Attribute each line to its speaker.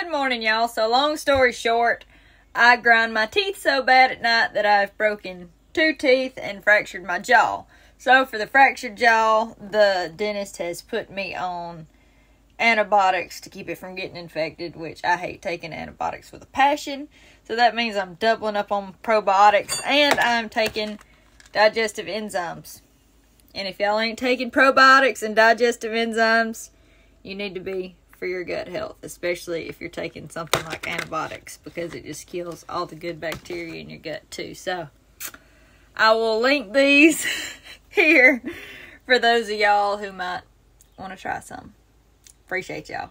Speaker 1: Good morning, y'all. So, long story short, I grind my teeth so bad at night that I've broken two teeth and fractured my jaw. So, for the fractured jaw, the dentist has put me on antibiotics to keep it from getting infected, which I hate taking antibiotics with a passion. So, that means I'm doubling up on probiotics and I'm taking digestive enzymes. And if y'all ain't taking probiotics and digestive enzymes, you need to be for your gut health, especially if you're taking something like antibiotics because it just kills all the good bacteria in your gut too. So I will link these here for those of y'all who might want to try some. Appreciate y'all.